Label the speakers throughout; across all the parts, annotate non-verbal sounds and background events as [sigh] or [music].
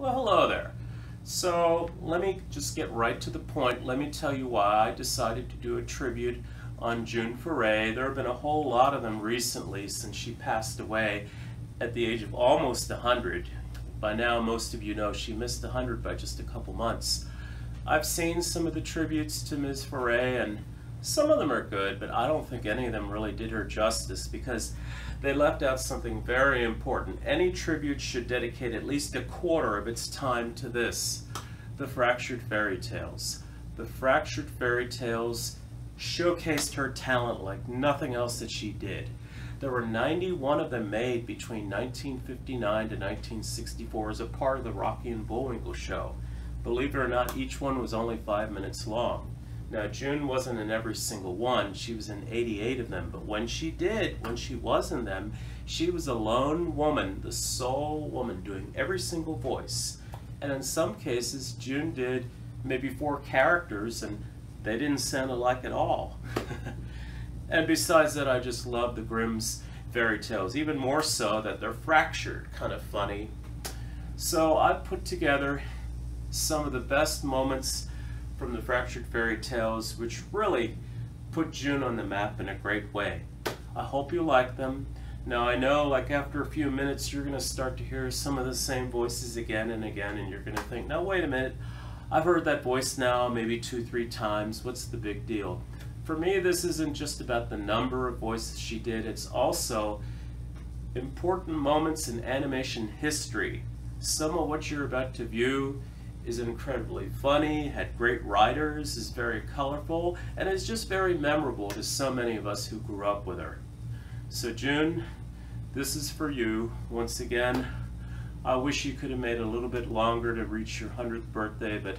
Speaker 1: Well, hello there. So, let me just get right to the point. Let me tell you why I decided to do a tribute on June Foray. There have been a whole lot of them recently since she passed away at the age of almost 100. By now, most of you know she missed 100 by just a couple months. I've seen some of the tributes to Ms. Foray, and some of them are good, but I don't think any of them really did her justice because they left out something very important. Any tribute should dedicate at least a quarter of its time to this the Fractured Fairy Tales. The Fractured Fairy Tales showcased her talent like nothing else that she did. There were 91 of them made between 1959 to 1964 as a part of the Rocky and Bullwinkle show. Believe it or not, each one was only five minutes long. Now, June wasn't in every single one. She was in 88 of them. But when she did, when she was in them, she was a lone woman, the sole woman, doing every single voice. And in some cases, June did maybe four characters, and they didn't sound alike at all. [laughs] and besides that, I just love the Grimm's fairy tales, even more so that they're fractured, kind of funny. So I put together some of the best moments from the Fractured Fairy Tales, which really put June on the map in a great way. I hope you like them. Now I know like after a few minutes you're going to start to hear some of the same voices again and again and you're going to think, now wait a minute, I've heard that voice now maybe two, three times, what's the big deal? For me this isn't just about the number of voices she did, it's also important moments in animation history. Some of what you're about to view is incredibly funny, had great writers, is very colorful, and is just very memorable to so many of us who grew up with her. So June, this is for you. Once again, I wish you could have made a little bit longer to reach your 100th birthday, but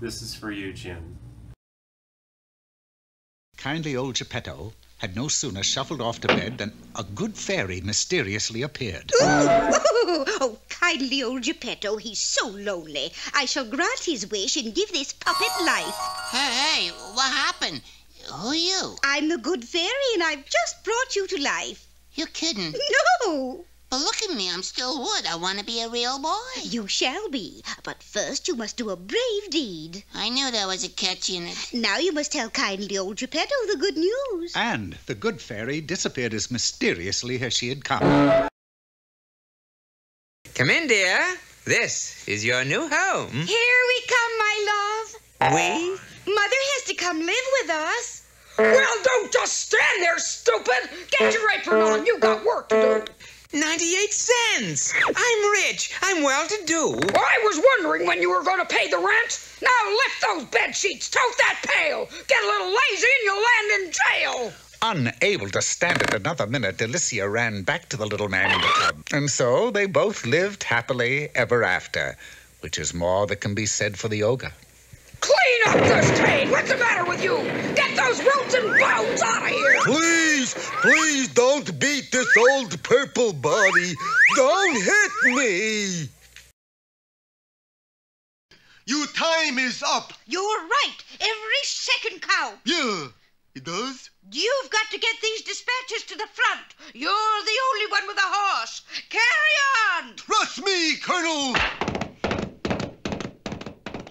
Speaker 1: this is for you, June.
Speaker 2: Kindly old Geppetto had no sooner shuffled off to bed than a good fairy mysteriously appeared. [laughs]
Speaker 3: oh, kindly old Geppetto, he's so lonely. I shall grant his wish and give this puppet life.
Speaker 4: Hey, hey, what happened? Who are you?
Speaker 3: I'm the good fairy, and I've just brought you to life.
Speaker 4: You're kidding. [laughs]
Speaker 3: No!
Speaker 4: But look at me, I'm still wood. I want to be a real boy.
Speaker 3: You shall be. But first you must do a brave deed.
Speaker 4: I knew there was a catch in it.
Speaker 3: Now you must tell kindly old Geppetto the good news.
Speaker 2: And the good fairy disappeared as mysteriously as she had come.
Speaker 5: Come in, dear. This is your new home.
Speaker 6: Here we come, my love.
Speaker 5: We?
Speaker 6: Mother has to come live with us.
Speaker 7: Well, don't just stand there, stupid. Get your apron on. You've got work to do.
Speaker 5: 98 cents. I'm rich. I'm well to do.
Speaker 7: I was wondering when you were going to pay the rent. Now lift those bed sheets, tote that pail. Get a little lazy and you'll land in jail.
Speaker 2: Unable to stand it another minute, Alicia ran back to the little man in the tub. And so they both lived happily ever after, which is more that can be said for the ogre.
Speaker 7: Clean up this tape. What's the matter with you? Get those roots and bones out of here.
Speaker 8: Please, please don't beat this old purple body. Don't hit me. Your time is up.
Speaker 3: You're right. Every second counts.
Speaker 8: Yeah, it does.
Speaker 3: You've got to get these dispatches to the front. You're the only one with a horse. Carry on.
Speaker 8: Trust me, Colonel.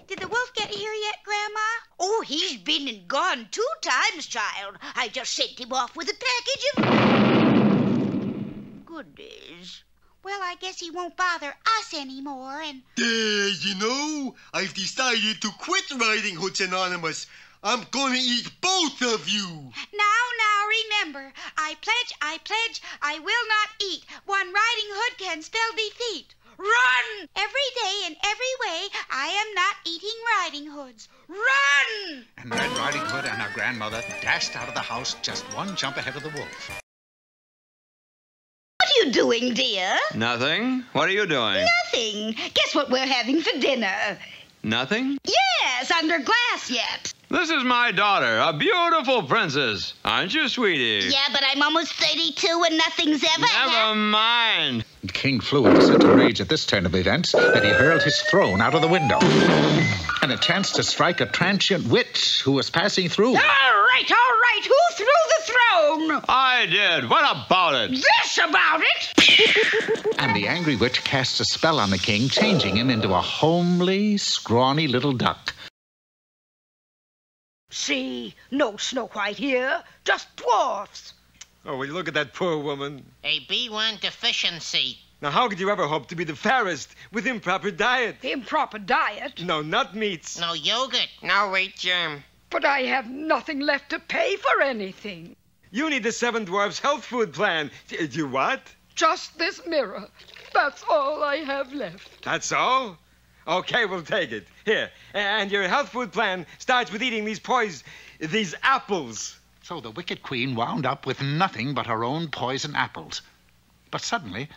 Speaker 3: Did the wolf get here yet, Grandma? Oh, he's been and gone two times, child. I just sent him off with a package of goodies. Well, I guess he won't bother us anymore, and...
Speaker 8: Uh, you know, I've decided to quit Riding Hoods Anonymous. I'm gonna eat both of you.
Speaker 3: Now, now, remember, I pledge, I pledge, I will not eat. One riding hood can spell defeat. Run! Every day and every way, I am not eating riding hoods. Run!
Speaker 2: And Red Riding Hood and her grandmother dashed out of the house just one jump ahead of the wolf.
Speaker 3: What are you doing, dear?
Speaker 5: Nothing. What are you doing?
Speaker 3: Nothing. Guess what we're having for dinner?
Speaker 5: Nothing?
Speaker 3: Yes, under glass yet.
Speaker 5: This is my daughter, a beautiful princess. Aren't you, sweetie?
Speaker 3: Yeah, but I'm almost 32 and nothing's ever
Speaker 5: Never mind.
Speaker 2: The king flew into such a rage at this turn of events that he hurled his throne out of the window. And it chanced to strike a transient witch who was passing through.
Speaker 7: All right, all right. Who threw the.
Speaker 9: I did. What about it?
Speaker 7: This about it. [laughs]
Speaker 2: And the angry witch casts a spell on the king, changing him into a homely, scrawny little duck.
Speaker 3: See, no Snow White here, just dwarfs.
Speaker 10: Oh, will you look at that poor woman?
Speaker 4: A B1 deficiency.
Speaker 10: Now, how could you ever hope to be the fairest with improper diet?
Speaker 7: Improper diet.
Speaker 10: No, not meats.
Speaker 4: No yogurt.
Speaker 5: No wheat germ.
Speaker 7: But I have nothing left to pay for anything.
Speaker 10: You need the Seven Dwarfs health food plan. D- You what?
Speaker 7: Just this mirror. That's all I have left.
Speaker 10: That's all? Okay, we'll take it. Here. And your health food plan starts with eating these poise, these apples.
Speaker 2: So the wicked queen wound up with nothing but her own poison apples. But suddenly,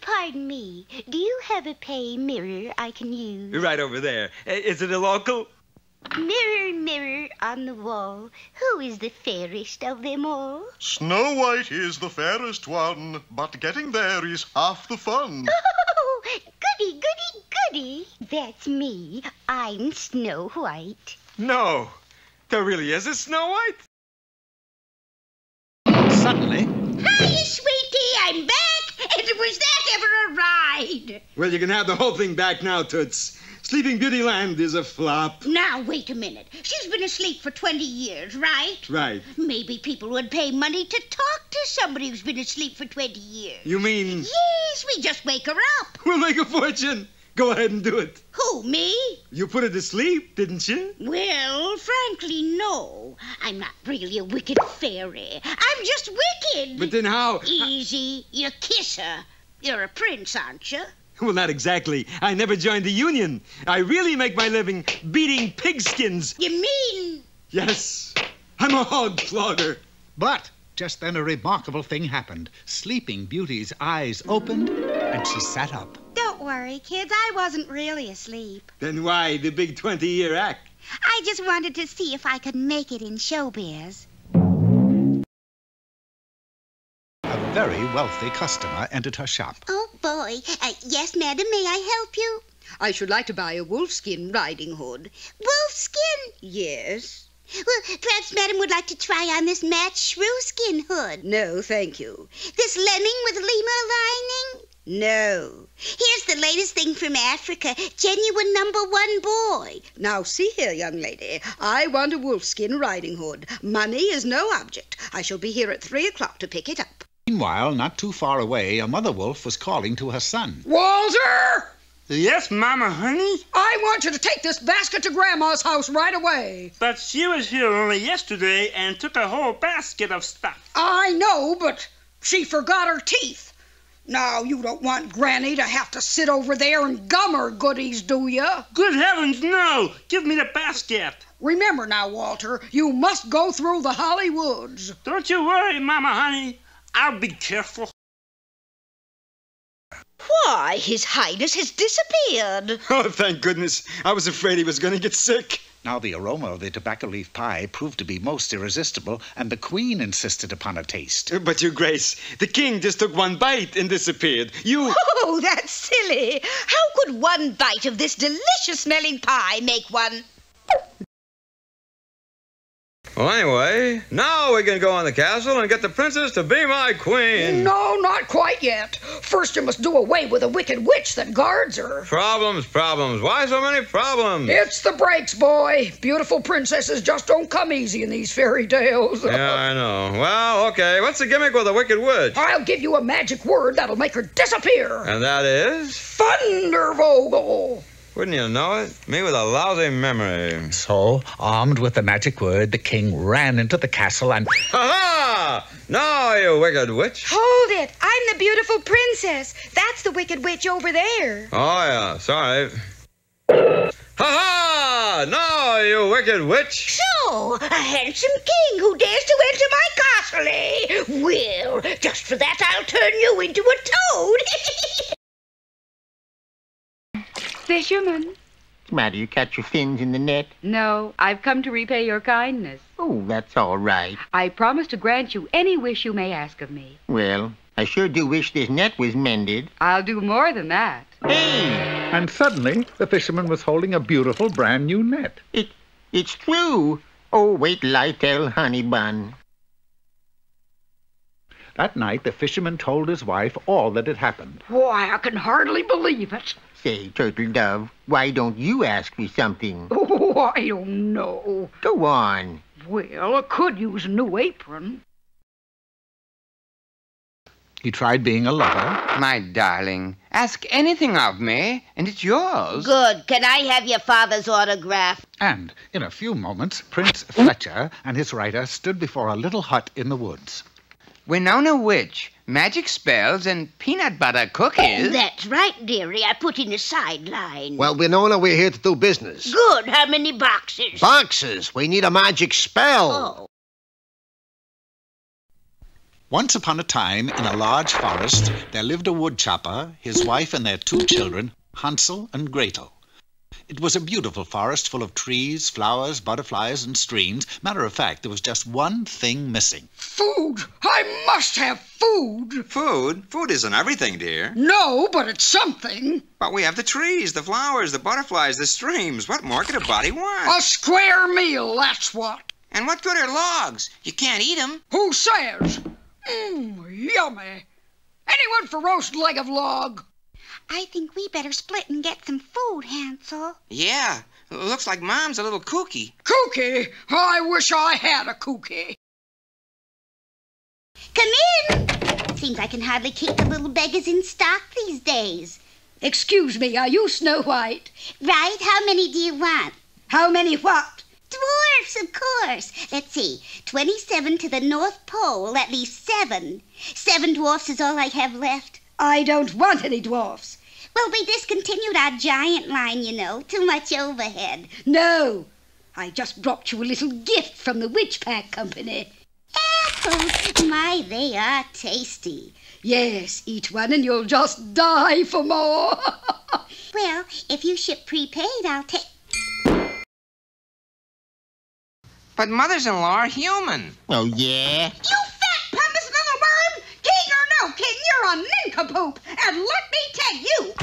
Speaker 3: Pardon me, do you have a pay mirror I can use?
Speaker 10: Right over there. Uh, it a local?
Speaker 3: Mirror, mirror on the wall, who is the fairest of them all?
Speaker 11: Snow White is the fairest one, but getting there is half the fun. [laughs]
Speaker 3: Oh, goody, goody, goody. That's me. I'm Snow White.
Speaker 10: No. There really is a Snow White?
Speaker 2: suddenly,
Speaker 3: Hiya, sweetie, I'm back. And was that ever a ride?
Speaker 10: Well, you can have the whole thing back now, Toots. Sleeping Beauty Land is a flop.
Speaker 3: Now, wait a minute. She's been asleep for 20 years, right?
Speaker 10: Right.
Speaker 3: Maybe people would pay money to talk to somebody who's been asleep for 20 years.
Speaker 10: You mean
Speaker 3: Yes, we just wake her up.
Speaker 10: we'll make a fortune? Go ahead and do it.
Speaker 3: Who, me?
Speaker 10: You put her to sleep, didn't you?
Speaker 3: Well, frankly, no. I'm not really a wicked fairy. I'm just wicked.
Speaker 10: But then how?
Speaker 3: Easy. You kiss her. You're a prince, aren't you? [laughs]
Speaker 10: Well, not exactly. I never joined the union. I really make my living beating pigskins.
Speaker 3: You mean
Speaker 10: Yes, I'm a hog flogger.
Speaker 2: but just then a remarkable thing happened. Sleeping Beauty's eyes opened, and she sat up.
Speaker 6: Don't worry, kids. I wasn't really asleep.
Speaker 10: Then why the big 20 year act?
Speaker 6: I just wanted to see if I could make it in showbiz.
Speaker 2: Very wealthy customer entered her shop.
Speaker 3: Oh, boy. Uh, yes, madam, may I help you?
Speaker 7: I should like to buy a wolfskin riding hood.
Speaker 3: Wolfskin?
Speaker 7: Yes.
Speaker 3: Well, perhaps madam would like to try on this match skin hood.
Speaker 7: No, thank you.
Speaker 3: This lemming with lemur lining?
Speaker 7: No.
Speaker 3: Here's the latest thing from Africa. Genuine number one boy.
Speaker 7: Now, see here, young lady. I want a wolfskin riding hood. Money is no object. I shall be here at three o'clock to pick it up.
Speaker 2: Meanwhile, not too far away, a mother wolf was calling to her son.
Speaker 7: Walter!
Speaker 5: Yes, Mama, honey?
Speaker 7: I want you to take this basket to Grandma's house right away.
Speaker 5: But she was here only yesterday and took a whole basket of stuff.
Speaker 7: I know, but she forgot her teeth. Now, you don't want Granny to have to sit over there and gum her goodies, do you?
Speaker 5: Good heavens, no! Give me the basket.
Speaker 7: Remember now, Walter, you must go through the Hollywoods.
Speaker 5: Don't you worry, Mama, honey. I'll be careful.
Speaker 3: Why, His Highness has disappeared. [laughs]
Speaker 10: Oh, thank goodness. I was afraid he was going to get sick.
Speaker 2: Now, the aroma of the tobacco leaf pie proved to be most irresistible, and the queen insisted upon a taste.
Speaker 10: Uh, but, Your Grace, the king just took one bite and disappeared. You. [laughs]
Speaker 3: Oh, that's silly. How could one bite of this delicious smelling pie make one?
Speaker 12: Well, anyway, now we can go on the castle and get the princess to be my queen.
Speaker 7: No, not quite yet. First, you must do away with the wicked witch that guards her.
Speaker 12: Problems, problems. Why so many problems?
Speaker 7: It's the breaks, boy. Beautiful princesses just don't come easy in these fairy tales.
Speaker 12: Yeah, [laughs] I know. Well, okay. What's the gimmick with the wicked witch?
Speaker 7: I'll give you a magic word that'll make her disappear.
Speaker 12: And that is?
Speaker 7: Thundervogel.
Speaker 12: Wouldn't you know it? Me with a lousy memory.
Speaker 2: So, armed with the magic word, the king ran into the castle and.
Speaker 12: Ha ha! Now, you wicked witch.
Speaker 6: Hold it. I'm the beautiful princess. That's the wicked witch over there.
Speaker 12: Oh, yeah. Sorry. Ha ha! Now, you wicked witch.
Speaker 3: So, a handsome king who dares to enter my castle, eh? Well, just for that, I'll turn you into a toad. [laughs]
Speaker 6: Fisherman?
Speaker 13: What's the matter, you catch your fins in the net?
Speaker 14: No, I've come to repay your kindness.
Speaker 13: Oh, that's all right.
Speaker 14: I promise to grant you any wish you may ask of me.
Speaker 13: Well, I sure do wish this net was mended.
Speaker 14: I'll do more than that.
Speaker 13: Hey!
Speaker 2: And suddenly, the fisherman was holding a beautiful brand new net.
Speaker 13: It, it's true. Oh, wait till I tell Honey Bun.
Speaker 2: That night, the fisherman told his wife all that had happened.
Speaker 7: Why, I can hardly believe it.
Speaker 13: Say, Turtle Dove, why don't you ask me something? [laughs]
Speaker 7: Oh, I don't know.
Speaker 13: Go on.
Speaker 7: Well, I could use a new apron.
Speaker 2: He tried being a lover.
Speaker 15: My darling, ask anything of me, and it's yours.
Speaker 3: Good. Can I have your father's autograph?
Speaker 2: And in a few moments, Prince Fletcher and his rider stood before a little hut in the woods.
Speaker 15: Winona Witch, magic spells, and peanut butter cookies.
Speaker 3: That's right, dearie. I put in a sideline.
Speaker 16: Well, Winona, we're here to do business.
Speaker 3: Good. How many boxes?
Speaker 16: Boxes. We need a magic spell.
Speaker 3: Oh.
Speaker 2: Once upon a time, in a large forest, there lived a woodchopper, his wife, and their two children, Hansel and Gretel. It was a beautiful forest full of trees, flowers, butterflies, and streams. Matter of fact, there was just one thing missing.
Speaker 7: Food! I must have food!
Speaker 12: Food? Food isn't everything, dear.
Speaker 7: No, but it's something.
Speaker 12: But we have the trees, the flowers, the butterflies, the streams. What more could a body want?
Speaker 7: A square meal, that's what.
Speaker 4: And what good are logs? You can't eat 'em.
Speaker 7: Who says? Mmm, yummy. Anyone for roast leg of log?
Speaker 3: I think we better split and get some food, Hansel.
Speaker 4: Yeah, looks like Mom's a little kooky.
Speaker 7: Kooky? I wish I had a kooky.
Speaker 3: Come in. Seems I can hardly keep the little beggars in stock these days.
Speaker 7: Excuse me, are you Snow White?
Speaker 3: Right? How many do you want?
Speaker 7: How many what?
Speaker 3: Dwarfs, of course. Let's see. 27 to the North Pole, at least seven. Seven dwarfs is all I have left.
Speaker 7: I don't want any dwarfs.
Speaker 3: Well, we discontinued our giant line, you know. Too much overhead.
Speaker 7: No. I just brought you a little gift from the Witch Pack Company.
Speaker 3: Apples. My, they are tasty.
Speaker 7: Yes, eat one and you'll just die for more. [laughs]
Speaker 3: well, if you ship prepaid, I'll take.
Speaker 15: But mothers-in-law are human.
Speaker 13: Oh, yeah?
Speaker 7: You fat pompous little worm! King or no king, you're a nincompoop! And let me tell you...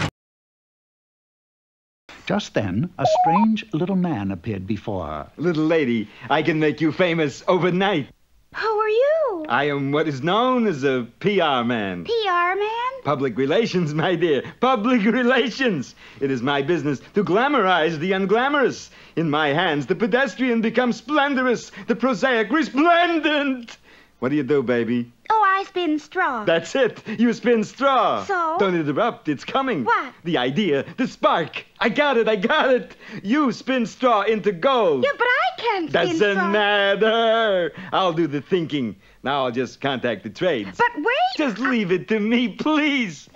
Speaker 2: Just then, a strange little man appeared before her.
Speaker 10: Little lady, I can make you famous overnight.
Speaker 6: Who are you?
Speaker 10: I am what is known as a PR man.
Speaker 6: PR man?
Speaker 10: Public relations, my dear. Public [laughs] relations. It is my business to glamorize the unglamorous. In my hands, the pedestrian becomes splendorous, the prosaic resplendent. What do you do, baby?
Speaker 6: Oh, I spin straw.
Speaker 10: That's it. You spin straw.
Speaker 6: So?
Speaker 10: Don't interrupt. It's coming.
Speaker 6: What?
Speaker 10: The idea, the spark. I got it. I got it. You spin straw into gold.
Speaker 6: Yeah, but I can't spin
Speaker 10: Doesn't
Speaker 6: straw.
Speaker 10: matter. I'll do the thinking. Now I'll just contact the trades.
Speaker 6: But wait.
Speaker 10: Just leave it to me, please.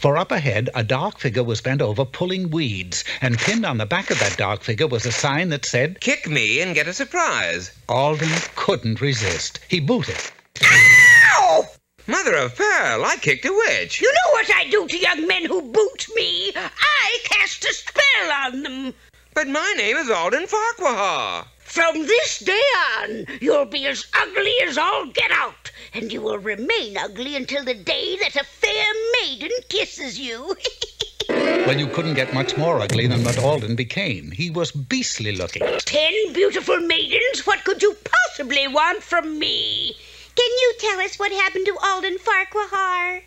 Speaker 2: For up ahead, a dark figure was bent over pulling weeds, and pinned on the back of that dark figure was a sign that said,
Speaker 12: Kick me and get a surprise.
Speaker 2: Alden couldn't resist. He booted.
Speaker 7: Ow!
Speaker 12: Mother of pearl, I kicked a witch.
Speaker 7: You know what I do to young men who boot me? I cast a spell on them.
Speaker 12: But my name is Alden Farquhar.
Speaker 7: From this day on, you'll be as ugly as all get out, and you will remain ugly until the day that a fair maiden kisses you. [laughs]
Speaker 2: Well, you couldn't get much more ugly than what Alden became. He was beastly looking.
Speaker 7: Ten beautiful maidens, what could you possibly want from me?
Speaker 3: Can you tell us what happened to Alden Farquhar?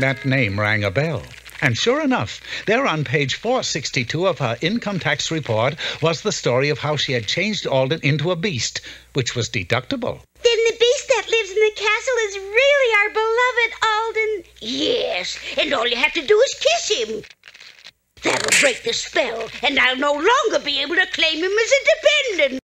Speaker 2: That name rang a bell. And sure enough, there on page 462 of her income tax report was the story of how she had changed Alden into a beast, which was deductible.
Speaker 3: Then the beast that lives in the castle is really our beloved Alden.
Speaker 7: Yes, and all you have to do is kiss him. That'll break the spell, and I'll no longer be able to claim him as a dependent.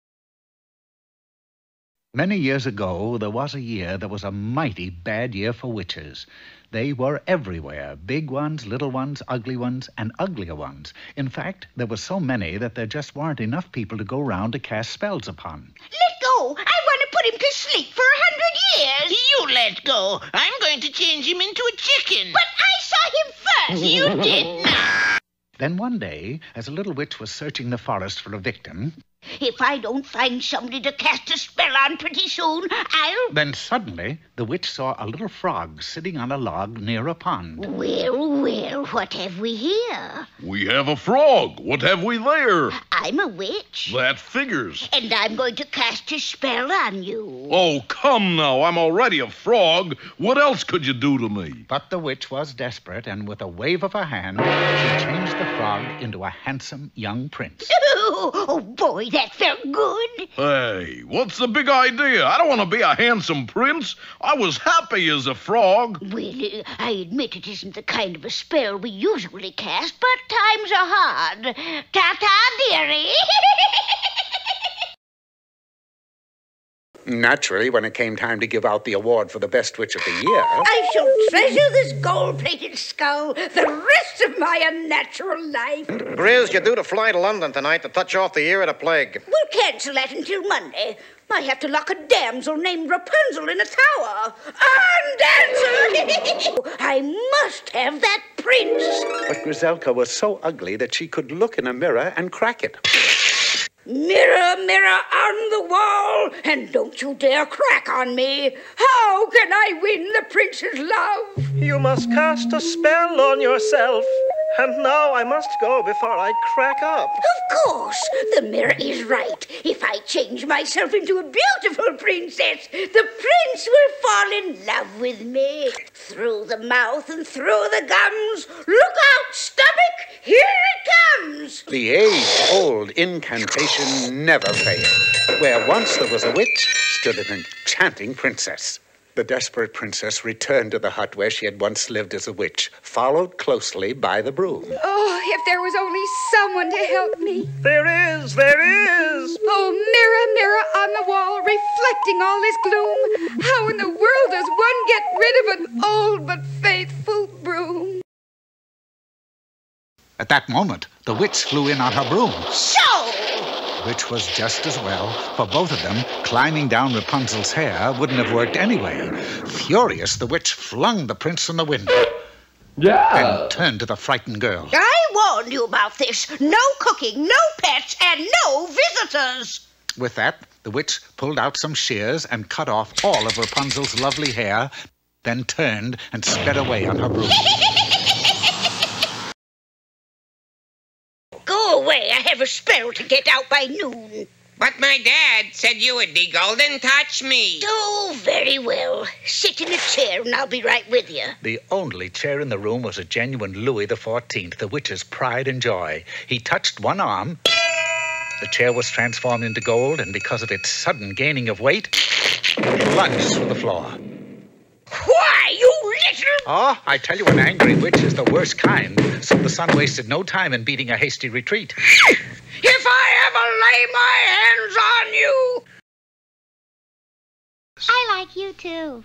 Speaker 2: Many years ago, there was a year that was a mighty bad year for witches. They were everywhere big ones, little ones, ugly ones, and uglier ones. In fact, there were so many that there just weren't enough people to go round to cast spells upon.
Speaker 3: Let go! I want to put him to sleep for a hundred years.
Speaker 4: You let go. I'm going to change him into a chicken.
Speaker 3: But I saw him first.
Speaker 4: You did not.
Speaker 2: Then one day, as a little witch was searching the forest for a victim,
Speaker 3: If I don't find somebody to cast a spell on pretty soon, I'll.
Speaker 2: Then suddenly the witch saw a little frog sitting on a log near a pond.
Speaker 3: Well, well, what have we here?
Speaker 9: We have a frog. What have we there?
Speaker 3: I'm a witch,
Speaker 9: That figures.
Speaker 3: and I'm going to cast a spell on you.
Speaker 9: Oh, come now. I'm already a frog. What else could you do to me?
Speaker 2: But the witch was desperate, and with a wave of her hand, she changed the frog into a handsome young prince. [laughs]
Speaker 3: Oh, boy, that felt good.
Speaker 9: Hey, what's the big idea? I don't want to be a handsome prince. I was happy as a frog.
Speaker 3: Well, uh, I admit it isn't the kind of a spell we usually cast, but times are hard. Ta-ta, dearie. [laughs]
Speaker 2: Naturally, when it came time to give out the award for the best witch of the year,
Speaker 3: I shall treasure this gold-plated skull the rest of my unnatural life.
Speaker 16: Grizz, you're due to fly to London tonight to touch off the year of the plague.
Speaker 3: We'll cancel that until Monday. I have to lock a damsel named Rapunzel in a tower. Undancel! [laughs] I must have that prince.
Speaker 2: but Griselka was so ugly that she could look in a mirror and crack it.
Speaker 3: Mirror, mirror on the wall, and don't you dare crack on me. How can I win the prince's love?
Speaker 8: You must cast a spell on yourself. And now I must go before I crack up.
Speaker 3: Of course, the mirror is right. If I change myself into a beautiful princess, the prince will fall in love with me. Through the mouth and through the gums. Look out, stomach! Here it comes!
Speaker 2: The age-old incantation never failed. Where once there was a witch, stood an enchanting princess. The desperate princess returned to the hut where she had once lived as a witch, followed closely by the broom.
Speaker 6: Oh, if there was only someone to help me.
Speaker 8: There is, there is.
Speaker 6: Oh, mirror, mirror on the wall, reflecting all this gloom. How in the world does one get rid of an old but faithful broom?
Speaker 2: At that moment, the witch flew in on her broom,
Speaker 3: So!
Speaker 2: Which was just as well, for both of them, climbing down Rapunzel's hair wouldn't have worked anyway. Furious, the witch flung the prince from the window.
Speaker 10: Yeah.
Speaker 2: And turned to the frightened girl.
Speaker 3: I warned you about this. No cooking, no pets, and no visitors.
Speaker 2: With that, the witch pulled out some shears and cut off all of Rapunzel's lovely hair, then turned and sped away on her broom. [laughs]
Speaker 3: Go away. I have a spell to get out by noon.
Speaker 17: But my dad said you would be golden touch me.
Speaker 3: Oh, very well. Sit in a chair and I'll be right with you.
Speaker 2: The only chair in the room was a genuine Louis XIV, the witch's pride and joy. He touched one arm. The chair was transformed into gold, and because of its sudden gaining of weight, it lunged through the floor.
Speaker 3: Why, you little...
Speaker 2: Oh, I tell you, an angry witch is the worst kind, so the sun wasted no time in beating a hasty retreat.
Speaker 3: If I ever lay my hands on you...
Speaker 18: I like you too.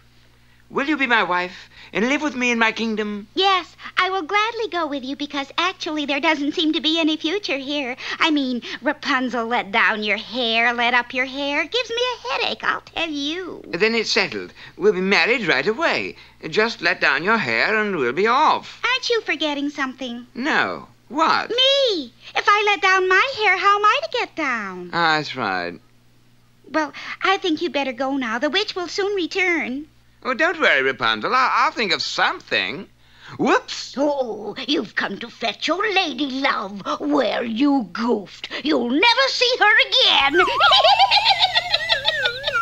Speaker 15: Will you be my wife and live with me in my kingdom?
Speaker 18: Yes, I will gladly go with you because actually there doesn't seem to be any future here. I mean, Rapunzel let down your hair, let up your hair. Gives me a headache, I'll tell you.
Speaker 15: Then it's settled. We'll be married right away. Just let down your hair and we'll be off.
Speaker 18: Aren't you forgetting something?
Speaker 15: No. What?
Speaker 18: Me! If I let down my hair, how am I to get down?
Speaker 15: Ah, that's right.
Speaker 18: Well, I think you'd better go now. The witch will soon return.
Speaker 15: Oh, don't worry, Rapunzel. I- I'll think of something. Whoops!
Speaker 3: Oh, you've come to fetch your lady love. Well, you goofed. You'll never see her again.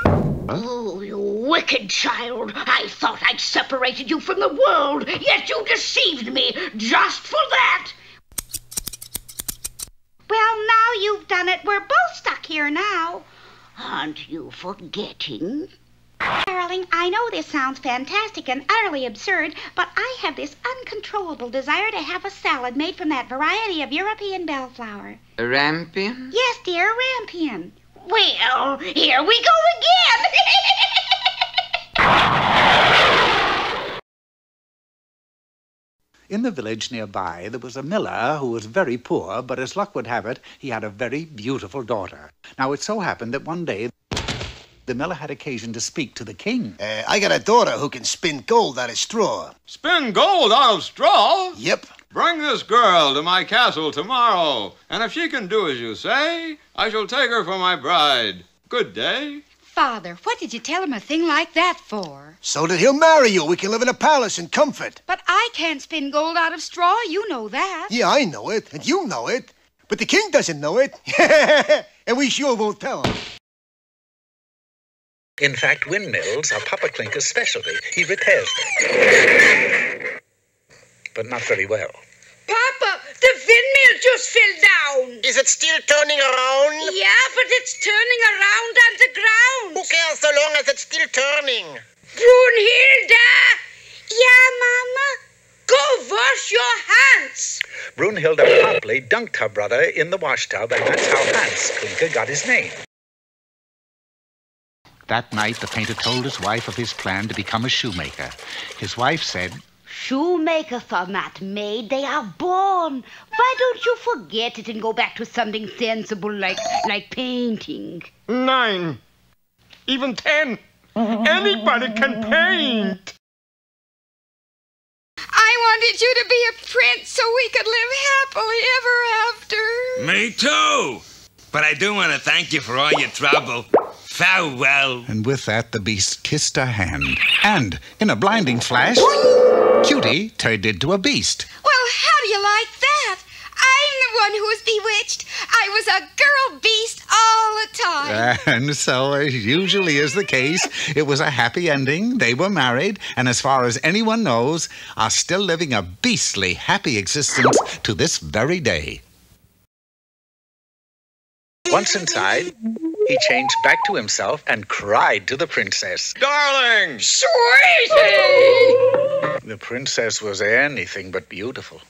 Speaker 3: [laughs] oh, you wicked child. I thought I'd separated you from the world, yet you deceived me just for that.
Speaker 18: Well, now you've done it. We're both stuck here now.
Speaker 3: Aren't you forgetting?
Speaker 18: Darling, I know this sounds fantastic and utterly absurd, but I have this uncontrollable desire to have a salad made from that variety of European bellflower.
Speaker 15: A rampion?
Speaker 18: Yes, dear, rampion.
Speaker 3: Well, here we go again.
Speaker 2: In the village nearby, there was a miller who was very poor, but as luck would have it, he had a very beautiful daughter. Now, it so happened that one day the miller had occasion to speak to the king.
Speaker 19: Uh, I got a daughter who can spin gold out of straw.
Speaker 9: Spin gold out of straw?
Speaker 19: Yep.
Speaker 12: Bring this girl to my castle tomorrow, and if she can do as you say, I shall take her for my bride. Good day.
Speaker 6: Father, what did you tell him a thing like that for?
Speaker 19: So that he'll marry you. We can live in a palace in comfort.
Speaker 6: But I can't spin gold out of straw. You know that.
Speaker 19: Yeah, I know it, and you know it. But the king doesn't know it. [laughs] and we sure won't tell him.
Speaker 20: In fact, windmills are Papa Clinker's specialty. He repairs them. But not very well.
Speaker 7: Papa, the windmill just fell down.
Speaker 16: Is it still turning around?
Speaker 7: Yeah, but it's turning around on the ground.
Speaker 16: Who cares so long as it's still turning?
Speaker 7: Brunhilda! Yeah, Mama? Go wash your hands.
Speaker 20: Brunhilde promptly dunked her brother in the washtub, and that's how Hans Clinker got his name.
Speaker 2: That night, the painter told his wife of his plan to become a shoemaker. His wife said,
Speaker 3: Shoemakers are not made, they are born. Why don't you forget it and go back to something sensible like like painting?
Speaker 10: Nine. Even ten. Anybody can paint.
Speaker 6: I wanted you to be a prince so we could live happily ever after.
Speaker 21: Me too. But I do want to thank you for all your trouble. Farewell.
Speaker 2: And with that, the beast kissed her hand. And, in a blinding flash, Cutie turned into a beast.
Speaker 6: Well, how do you like that? I'm the one who was bewitched. I was a girl beast all the time. [laughs]
Speaker 2: And so, as usually is the case, it was a happy ending. They were married, and as far as anyone knows, are still living a beastly happy existence to this very day.
Speaker 20: Once inside, he changed back to himself and cried to the princess.
Speaker 12: Darling!
Speaker 7: Sweetie!
Speaker 20: The princess was anything but beautiful.